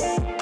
podcast.